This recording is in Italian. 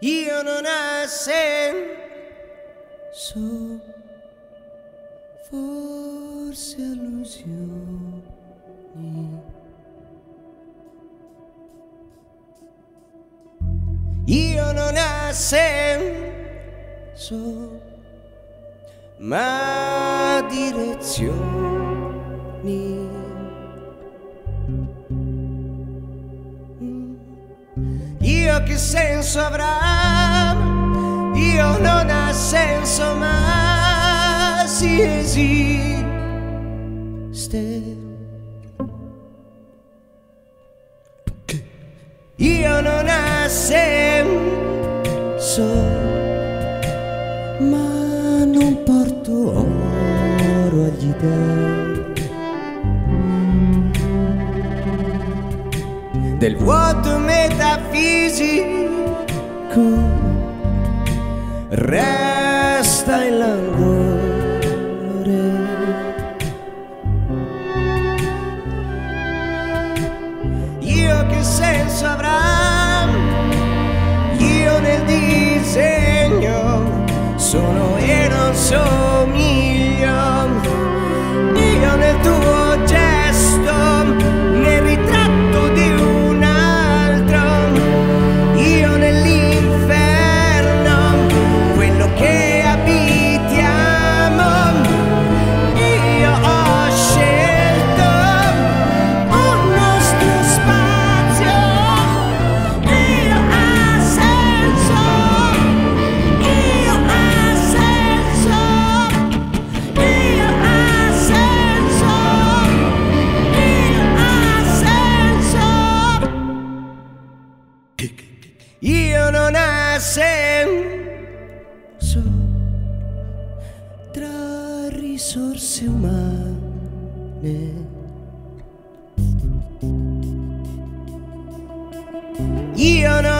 io non ha senso, forse illusioni. Io non ha senso, ma direzioni. Io che senso avrà? Io non ha senso, ma si esiste. Io non ha senso, ma non porto oro agli. Del vuoto metafisico resta il languore. Io che senso avrà? Io nel disegno sono e non somiglio. Senso tra risorse umane. Io non